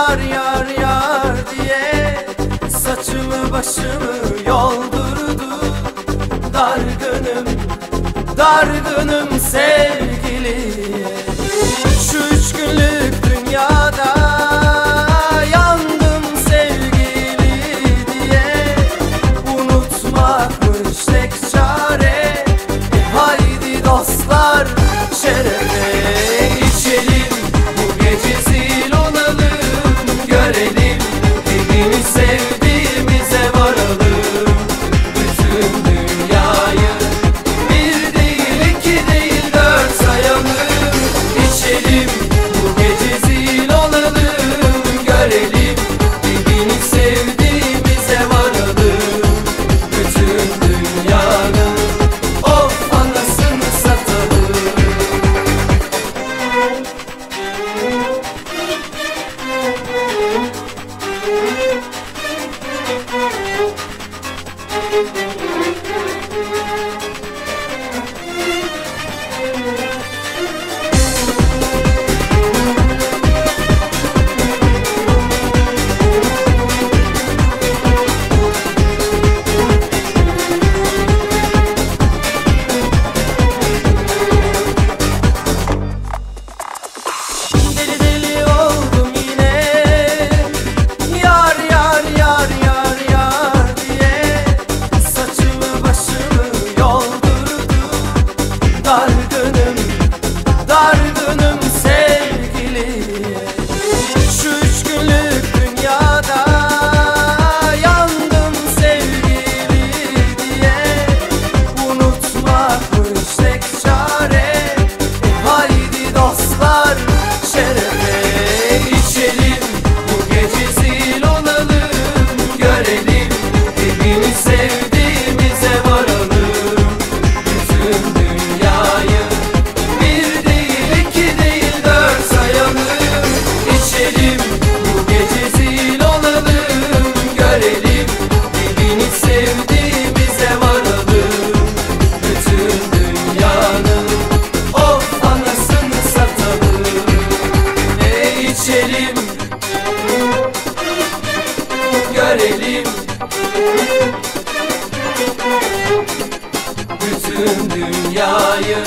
yar yar yar diye Saçımı başımı yoldurdu. Dargınım, dargınım sevdim Bütün dünyayı